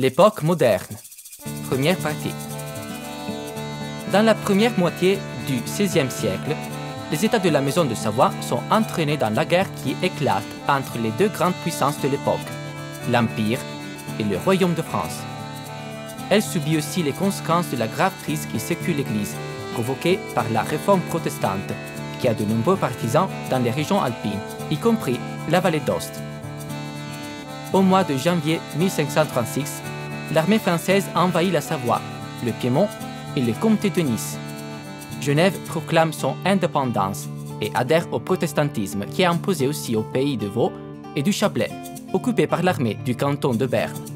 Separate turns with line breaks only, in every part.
L'époque moderne. Première partie. Dans la première moitié du XVIe siècle, les États de la Maison de Savoie sont entraînés dans la guerre qui éclate entre les deux grandes puissances de l'époque, l'Empire et le Royaume de France. Elle subit aussi les conséquences de la grave crise qui secoue l'Église, provoquée par la réforme protestante, qui a de nombreux partisans dans les régions alpines, y compris la vallée d'Ost. Au mois de janvier 1536, l'armée française envahit la Savoie, le Piémont et le comté de Nice. Genève proclame son indépendance et adhère au protestantisme qui est imposé aussi au pays de Vaud et du Chablais, occupé par l'armée du canton de Berne.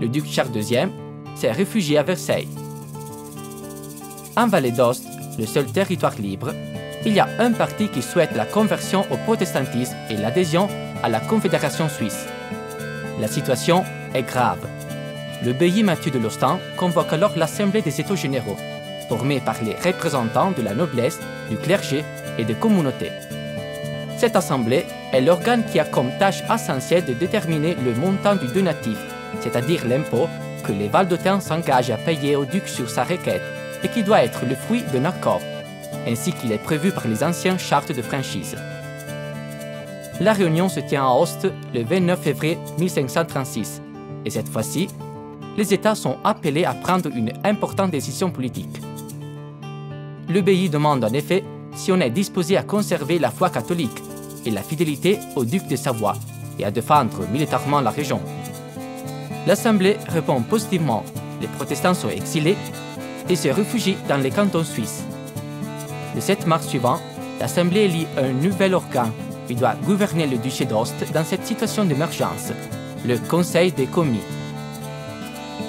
Le duc Charles II s'est réfugié à Versailles. En Vallée d'Ost, le seul territoire libre, il y a un parti qui souhaite la conversion au protestantisme et l'adhésion à la Confédération suisse. La situation est grave. Le bailli Mathieu de Lostan convoque alors l'Assemblée des États généraux, formée par les représentants de la noblesse, du clergé et des communautés. Cette assemblée est l'organe qui a comme tâche essentielle de déterminer le montant du donatif, c'est-à-dire l'impôt que les Valdotins s'engagent à payer au duc sur sa requête et qui doit être le fruit d'un accord, ainsi qu'il est prévu par les anciennes chartes de franchise. La réunion se tient à Ost le 29 février 1536 et cette fois-ci, les États sont appelés à prendre une importante décision politique. Le pays demande en effet si on est disposé à conserver la foi catholique et la fidélité au duc de Savoie et à défendre militairement la région. L'Assemblée répond positivement, les protestants sont exilés et se réfugient dans les cantons suisses. Le 7 mars suivant, l'Assemblée élit un nouvel organe qui doit gouverner le duché d'Ost dans cette situation d'émergence, le Conseil des commis.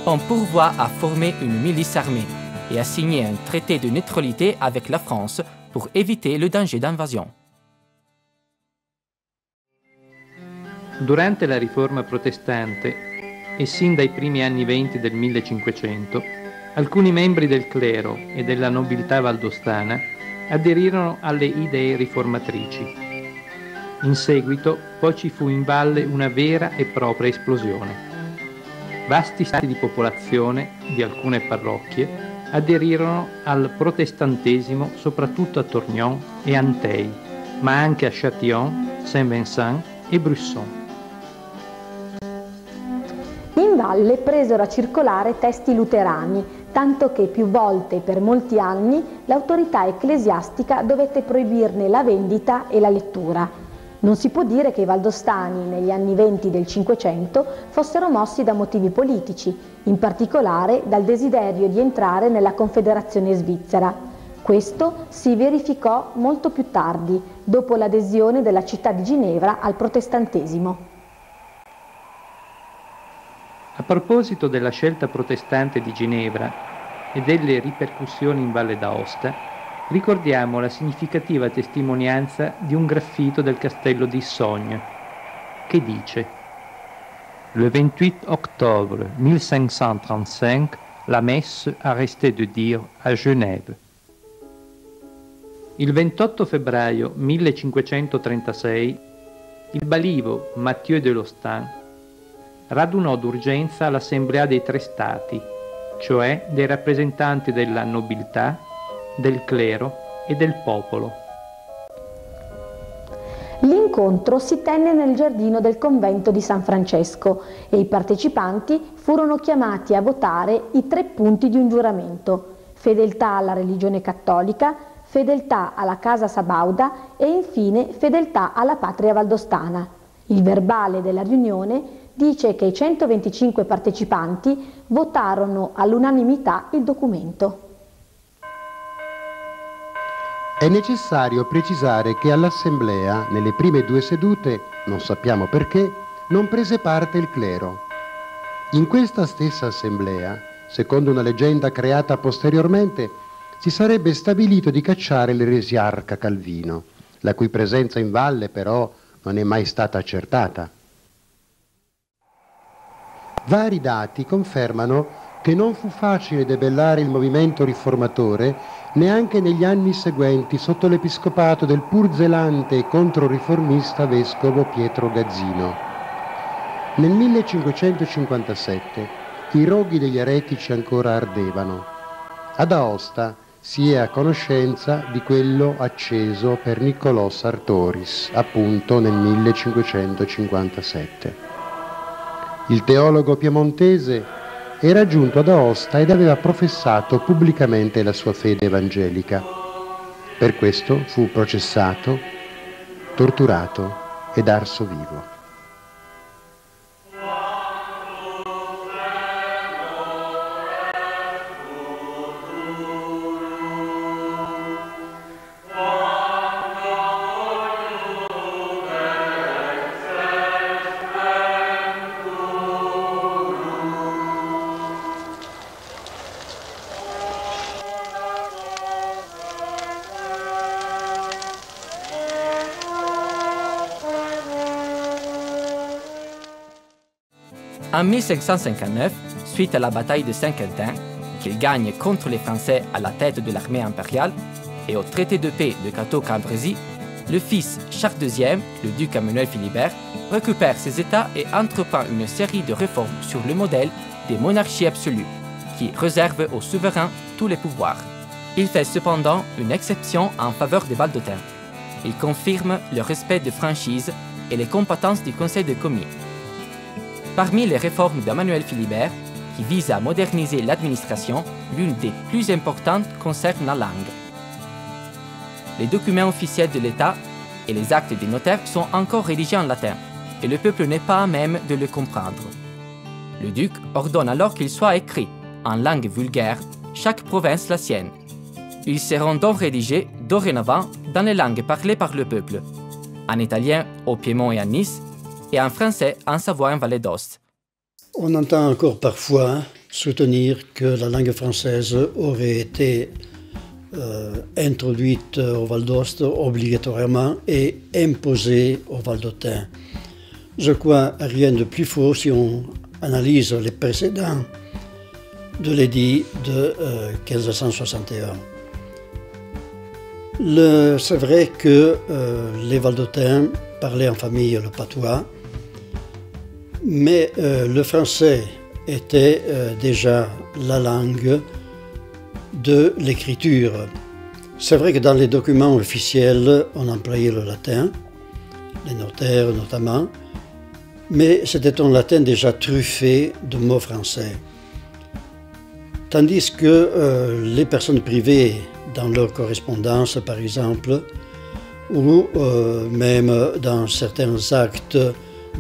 On pourvoit à former une milice armée et à signer un traité de neutralité avec la France pour éviter le danger d'invasion.
La protestante e sin dai primi anni venti del 1500, alcuni membri del clero e della nobiltà valdostana aderirono alle idee riformatrici. In seguito poi ci fu in valle una vera e propria esplosione. Vasti stati di popolazione di alcune parrocchie aderirono al protestantesimo soprattutto a Tournon e Antei, ma anche a Châtillon, Saint-Vincent e Brusson.
Valle presero a circolare testi luterani, tanto che più volte per molti anni l'autorità ecclesiastica dovette proibirne la vendita e la lettura. Non si può dire che i valdostani negli anni venti del Cinquecento fossero mossi da motivi politici, in particolare dal desiderio di entrare nella Confederazione svizzera. Questo si verificò molto più tardi, dopo l'adesione della città di Ginevra al protestantesimo.
A proposito della scelta protestante di Ginevra e delle ripercussioni in Valle d'Aosta, ricordiamo la significativa testimonianza di un graffito del castello di Sogne, che dice Le 28 octobre 1535, la messe a resté de dire à Genève. Il 28 febbraio 1536 il balivo Mathieu de Lostin radunò d'urgenza l'assemblea dei tre stati, cioè dei rappresentanti della nobiltà, del clero e del popolo.
L'incontro si tenne nel giardino del convento di San Francesco e i partecipanti furono chiamati a votare i tre punti di un giuramento, fedeltà alla religione cattolica, fedeltà alla casa sabauda e infine fedeltà alla patria valdostana. Il verbale della riunione dice che i 125 partecipanti votarono all'unanimità il documento.
È necessario precisare che all'Assemblea, nelle prime due sedute, non sappiamo perché, non prese parte il clero. In questa stessa Assemblea, secondo una leggenda creata posteriormente, si sarebbe stabilito di cacciare l'eresiarca Calvino, la cui presenza in valle però non è mai stata accertata. Vari dati confermano che non fu facile debellare il movimento riformatore neanche negli anni seguenti sotto l'episcopato del pur zelante e controriformista vescovo Pietro Gazzino. Nel 1557 i roghi degli eretici ancora ardevano. Ad Aosta si è a conoscenza di quello acceso per Niccolò Sartoris, appunto nel 1557. Il teologo piemontese era giunto ad Aosta ed aveva professato pubblicamente la sua fede evangelica. Per questo fu processato, torturato ed arso vivo.
En 1559, suite à la bataille de Saint-Quentin, qu'il gagne contre les Français à la tête de l'armée impériale, et au traité de paix de Cateau-Cambrésis, le fils Charles II, le duc Emmanuel Philibert, récupère ses États et entreprend une série de réformes sur le modèle des monarchies absolues, qui réservent aux souverains tous les pouvoirs. Il fait cependant une exception en faveur des Valdotins. Il confirme le respect de franchise et les compétences du Conseil de commis. Parmi les réformes d'Emmanuel Philibert, qui visent à moderniser l'administration, l'une des plus importantes concerne la langue. Les documents officiels de l'État et les actes des notaires sont encore rédigés en latin, et le peuple n'est pas à même de le comprendre. Le duc ordonne alors qu'il soit écrit, en langue vulgaire, chaque province la sienne. Ils seront donc rédigés dorénavant dans les langues parlées par le peuple, en italien au Piémont et à Nice, et en français en Savoie en Vallée d'Ost.
On entend encore parfois soutenir que la langue française aurait été euh, introduite au Val d'Ost obligatoirement et imposée au Val d'Autun. Je crois rien de plus faux si on analyse les précédents de l'édit de euh, 1561. C'est vrai que euh, les Valdotins parlaient en famille le patois, mais euh, le français était euh, déjà la langue de l'écriture. C'est vrai que dans les documents officiels, on employait le latin, les notaires notamment, mais c'était un latin déjà truffé de mots français. Tandis que euh, les personnes privées, dans leur correspondance par exemple, ou même dans certains actes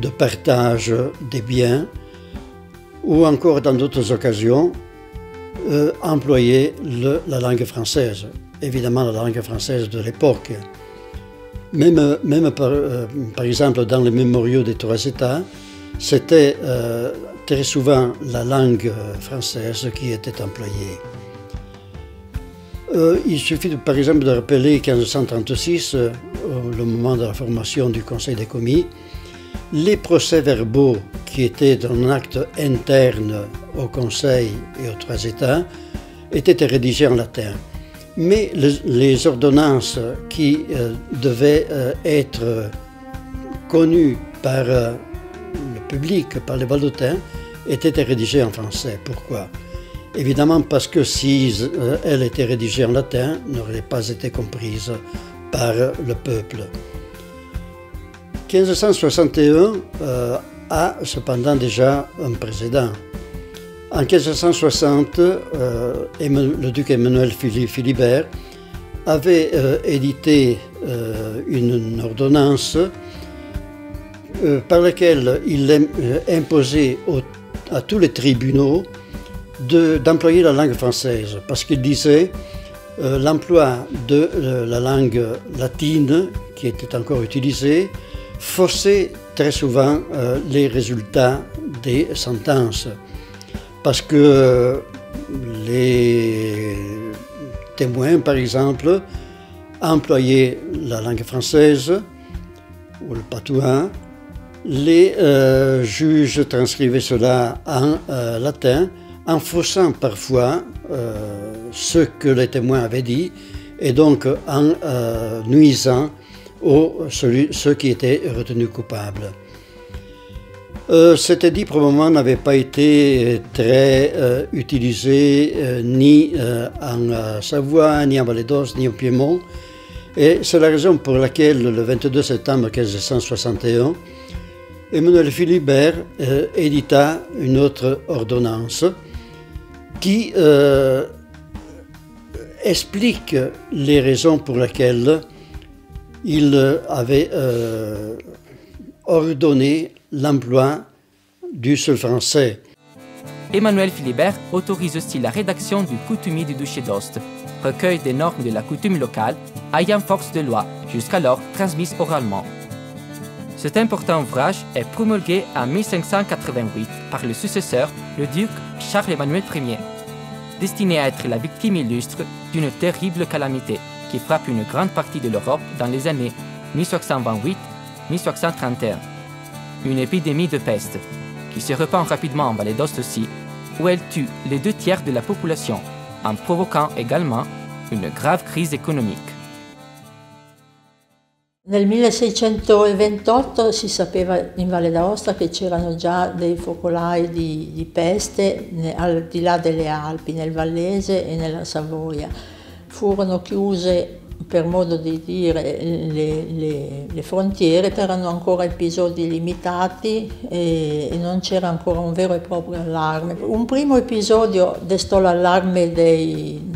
de partage des biens, ou encore dans d'autres occasions, euh, employer la langue française, évidemment la langue française de l'époque. Même, même par, euh, exemple dans les mémoriaux des trois États, c'était euh, très souvent la langue française qui était employée. Il suffit de, par exemple de rappeler 1536, euh, le moment de la formation du Conseil des commis, les procès-verbaux qui étaient un acte interne au Conseil et aux trois États étaient rédigés en latin. Mais les, ordonnances qui euh, devaient euh, être connues par euh, le public, par les Valdotins, étaient rédigées en français. Pourquoi? Évidemment parce que si elles étaient rédigées en latin, n'auraient pas été comprises par le peuple. 1561 euh, a cependant déjà un précédent. En 1560, euh, le duc Emmanuel Philibert avait euh, édité une, ordonnance par laquelle il imposait à tous les tribunaux d'employer la langue française, parce qu'il disait l'emploi de la langue latine, qui était encore utilisée, fausser très souvent euh, les résultats des sentences. Parce que euh, les témoins, par exemple, employaient la langue française ou le patois, les euh, juges transcrivaient cela en latin, en faussant parfois ce que les témoins avaient dit, et donc en nuisant aux ceux qui étaient retenus coupables. cet édit probablement n'avait pas été très utilisé ni en Savoie, ni en Val d'Os, ni au Piémont, et c'est la raison pour laquelle le 22 septembre 1561, Emmanuel Philibert euh, édita une autre ordonnance qui euh, explique les raisons pour lesquelles il avait euh, ordonné l'emploi du seul français.
Emmanuel Philibert autorise aussi la rédaction du coutumier du duché d'Ost, recueil des normes de la coutume locale ayant force de loi, jusqu'alors transmise oralement. Cet important ouvrage est promulgué en 1588 par le successeur, le duc Charles-Emmanuel Ier, destiné à être la victime illustre d'une terrible calamité qui frappe une grande partie de l'Europe dans les années 1628-1631. Une épidémie de peste qui se répand rapidement en Vallée d'Ost aussi, où elle tue les deux tiers de la population, en provoquant également une grave crise économique.
Nel 1628 si sapeva in Valle d'Aosta che c'erano già dei focolai di, di, peste al di là delle Alpi, nel Vallese e nella Savoia. Furono chiuse, per modo di dire, le, le, le frontiere, erano ancora episodi limitati e, e non c'era ancora un vero e proprio allarme. Un primo episodio destò l'allarme dei,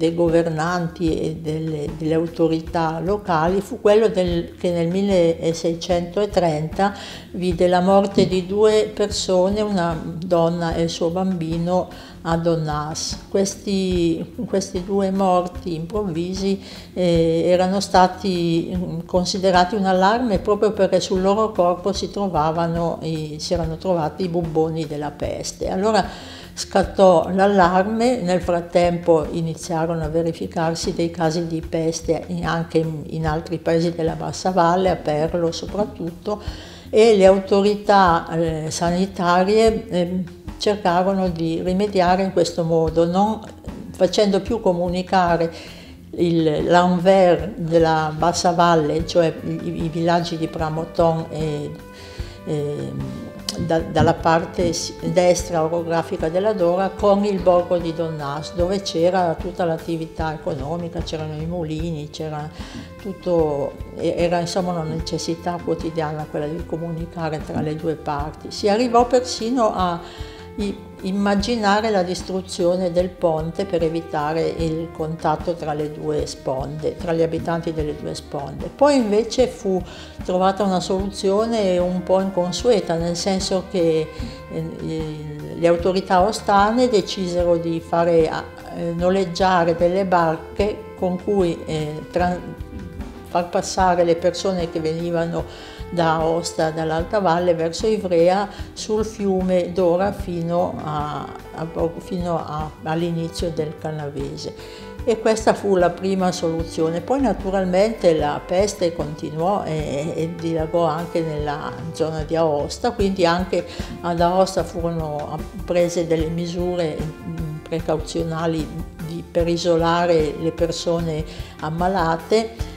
dei governanti e delle, delle autorità locali fu quello del, che nel 1630 vide la morte di due persone, una donna e il suo bambino a Donnas. Questi, questi due morti improvvisi eh, erano stati considerati un allarme proprio perché sul loro corpo si, trovavano, i, si erano trovati i bubboni della peste. Allora, scattò l'allarme, nel frattempo iniziarono a verificarsi dei casi di peste anche in, altri paesi della Bassa Valle, a Perlo soprattutto, e le autorità eh, sanitarie eh, cercarono di rimediare in questo modo, non facendo più comunicare l'Anvers della Bassa Valle, cioè i, villaggi di Pramoton e, e da, dalla parte destra orografica della Dora con il borgo di Donnas dove c'era tutta l'attività economica, c'erano i mulini, c'era tutto, era insomma una necessità quotidiana quella di comunicare tra le due parti. Si arrivò persino a immaginare la distruzione del ponte per evitare il contatto tra le due sponde, tra gli abitanti delle due sponde. Poi invece fu trovata una soluzione un po' inconsueta, nel senso che eh, le autorità ostane decisero di fare eh, noleggiare delle barche con cui eh, far passare le persone che venivano da Aosta, dall'Alta Valle verso Ivrea sul fiume Dora fino, a, a, fino a, all'inizio del Canavese. E questa fu la prima soluzione. Poi naturalmente la peste continuò e, e dilagò anche nella zona di Aosta, quindi anche ad Aosta furono prese delle misure precauzionali di, per isolare le persone ammalate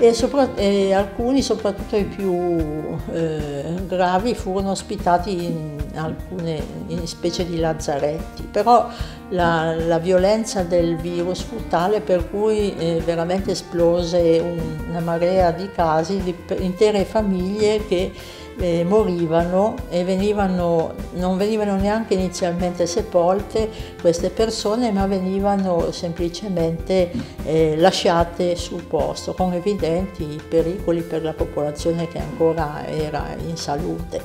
e, sopra, e alcuni, soprattutto i più eh, gravi, furono ospitati in alcune in specie di lazzaretti, però la, la, violenza del virus fu tale per cui eh, veramente esplose un, una marea di casi di intere famiglie che eh, morivano e venivano, non venivano neanche inizialmente sepolte queste persone, ma venivano semplicemente eh, lasciate sul posto con evidenti pericoli per la popolazione che ancora era in salute.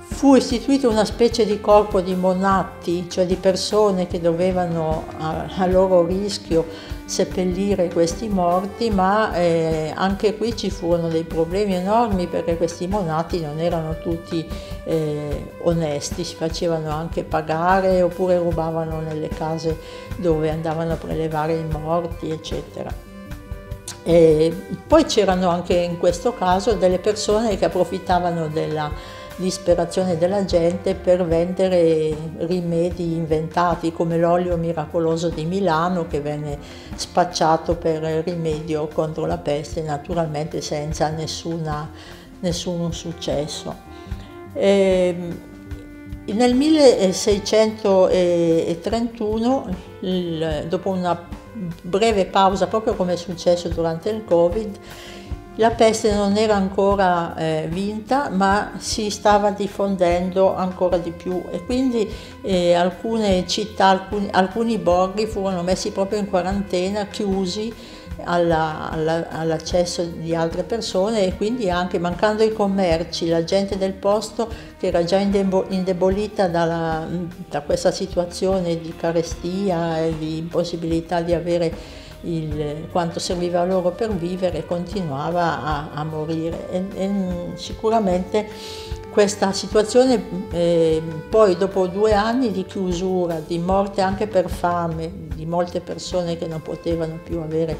Fu istituito una specie di corpo di monatti, cioè di persone che dovevano a, a loro rischio seppellire questi morti, ma eh, anche qui ci furono dei problemi enormi perché questi monati non erano tutti eh, onesti, si facevano anche pagare oppure rubavano nelle case dove andavano a prelevare i morti, eccetera. E poi c'erano anche in questo caso delle persone che approfittavano della disperazione della gente per vendere rimedi inventati come l'olio miracoloso di Milano che venne spacciato per rimedio contro la peste naturalmente senza nessuna, nessun successo. E, nel 1631, il, dopo una breve pausa, proprio come è successo durante il Covid, la peste non era ancora eh, vinta, ma si stava diffondendo ancora di più. E quindi eh, alcune città, alcuni, alcuni borghi furono messi proprio in quarantena, chiusi alla, alla, all'accesso di altre persone e quindi anche mancando i commerci, la gente del posto che era già indebolita dalla, da questa situazione di carestia e di impossibilità di avere il, quanto serviva loro per vivere continuava a, a morire. E, e, sicuramente questa situazione eh, poi dopo due anni di chiusura, di morte anche per fame, di molte persone che non potevano più avere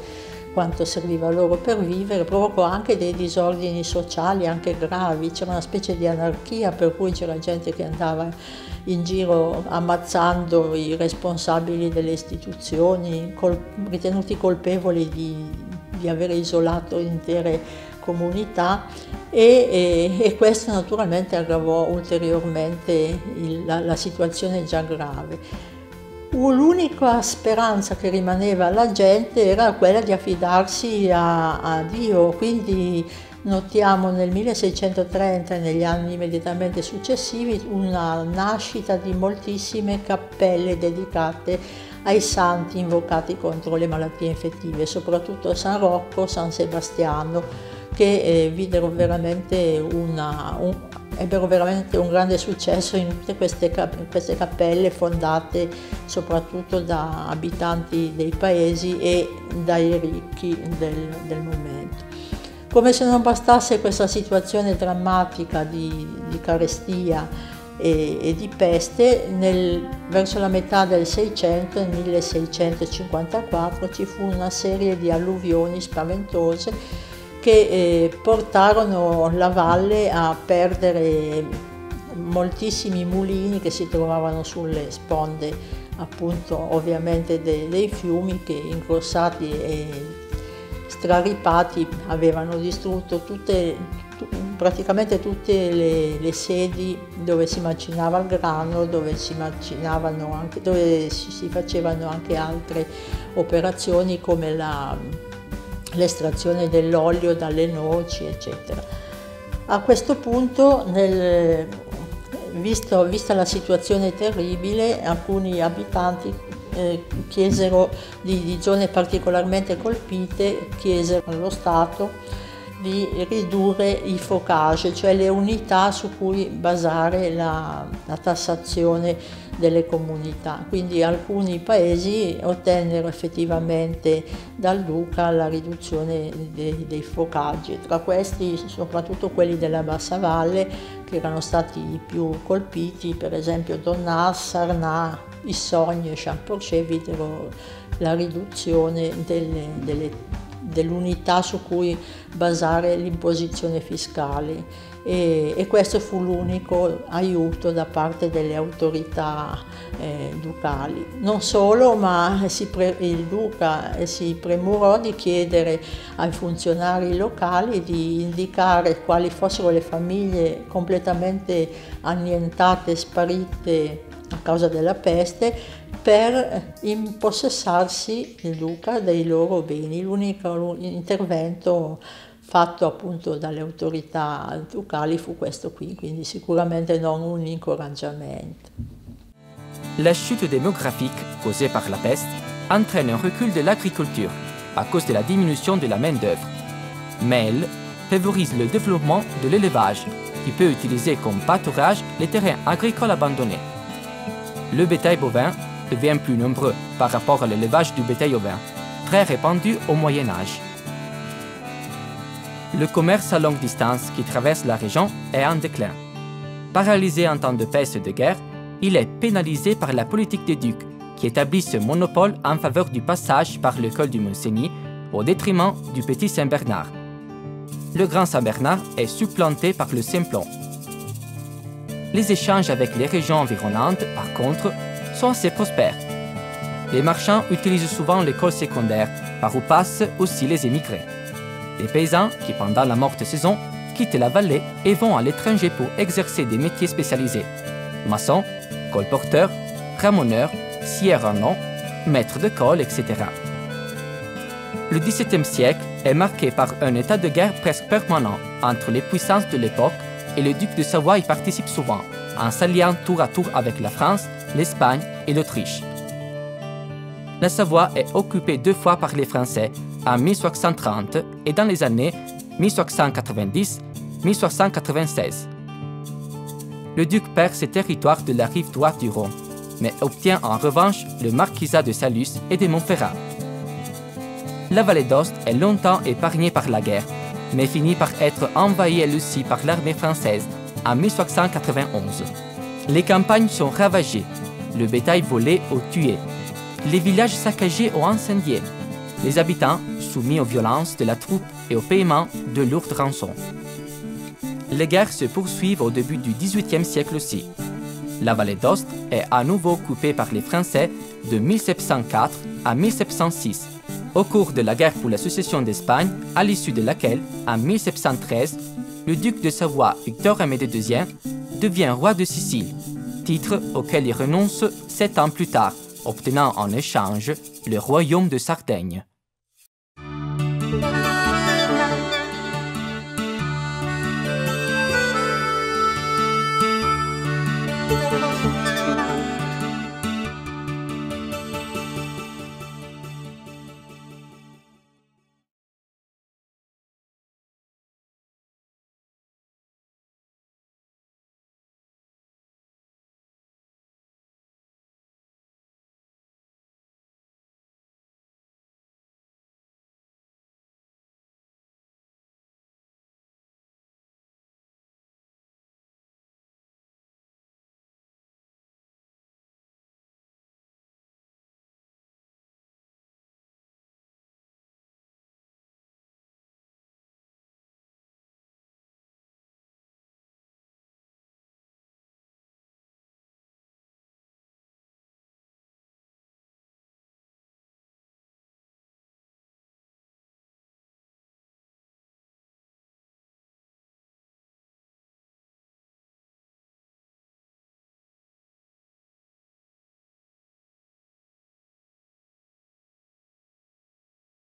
quanto serviva loro per vivere, provocò anche dei disordini sociali anche gravi, c'era una specie di anarchia per cui c'era gente che andava in giro ammazzando i responsabili delle istituzioni, col, ritenuti colpevoli di, di aver isolato intere comunità e, e, e, questo naturalmente aggravò ulteriormente il, la, la situazione già grave. L'unica speranza che rimaneva alla gente era quella di affidarsi a, a Dio, quindi notiamo nel 1630 e negli anni immediatamente successivi una nascita di moltissime cappelle dedicate ai santi invocati contro le malattie infettive, soprattutto San Rocco, San Sebastiano, che eh, videro veramente una, un, ebbero veramente un grande successo in tutte queste, queste cappelle fondate soprattutto da abitanti dei paesi e dai ricchi del, del momento. Come se non bastasse questa situazione drammatica di, di carestia e, e, di peste, nel, verso la metà del 600, nel 1654, ci fu una serie di alluvioni spaventose che eh, portarono la valle a perdere moltissimi mulini che si trovavano sulle sponde appunto ovviamente dei, dei fiumi che ingrossati e straripati avevano distrutto tutte, praticamente tutte le, le, sedi dove si macinava il grano, dove si, anche, dove si, facevano anche altre operazioni come la, l'estrazione dell'olio dalle noci, eccetera. A questo punto, nel, visto, vista la situazione terribile, alcuni abitanti eh, chiesero di, di zone particolarmente colpite, chiesero allo Stato di ridurre i focage, cioè le unità su cui basare la, la, tassazione delle comunità. Quindi alcuni paesi ottennero effettivamente dal duca la riduzione dei, dei focaggi, tra questi soprattutto quelli della Bassa Valle che erano stati i più colpiti, per esempio Donnas, Sarnà, Issogne e Champorcher videro la riduzione dell'unità su cui basare l'imposizione fiscale e, e, questo fu l'unico aiuto da parte delle autorità eh, ducali. Non solo, ma pre, il duca si premurò di chiedere ai funzionari locali di indicare quali fossero le famiglie completamente annientate, sparite a causa della peste per impossessarsi il duca dei loro beni. L'unico intervento fatto appunto dalle autorità ducali fu questo qui, quindi sicuramente non un incoraggiamento.
La chute démographique causée par la peste entraîne un recul de l'agriculture à cause de la diminution de la main-d'œuvre. Mais elle favorise le développement de l'élevage qui peut utiliser comme pâturage les terrains agricoles abandonnés. Le bétail bovin devient plus nombreux par rapport à l'élevage du bétail ovin, très répandu au Moyen Âge. Le commerce à longue distance qui traverse la région est en déclin. Paralysé en temps de peste et de guerre, il est pénalisé par la politique des ducs, qui établit ce monopole en faveur du passage par le col du Montseny au détriment du petit Saint-Bernard. Le grand Saint-Bernard est supplanté par le Simplon. Les échanges avec les régions environnantes, par contre, sont assez prospères. Les marchands utilisent souvent l'école secondaire, par où passent aussi les émigrés. Des paysans qui, pendant la morte saison, quittent la vallée et vont à l'étranger pour exercer des métiers spécialisés. Maçons, colporteurs, ramoneurs, scieurs en nom, maîtres de colle, etc. Le XVIIe siècle est marqué par un état de guerre presque permanent entre les puissances de l'époque et le duc de Savoie y participe souvent, en s'alliant tour à tour avec la France, l'Espagne et l'Autriche. La Savoie est occupée deux fois par les Français, en 1630 et dans les années 1690-1696. Le duc perd ses territoires de la rive droite du Rhône, mais obtient en revanche le marquisat de Salus et de Montferrat. La vallée d'Ost est longtemps épargnée par la guerre, mais finit par être envahie elle aussi par l'armée française en 1691. Les campagnes sont ravagées, le bétail volé ou tué, les villages saccagés ou incendiés, les habitants soumis aux violences de la troupe et au paiement de lourdes rançons. Les guerres se poursuivent au début du XVIIIe siècle aussi. La vallée d'Ost est à nouveau occupée par les Français de 1704 à 1706, au cours de la guerre pour la succession d'Espagne, à l'issue de laquelle, en 1713, le duc de Savoie Victor Amédée II devient roi de Sicile, titre auquel il renonce sept ans plus tard, obtenant en échange le royaume de Sardaigne.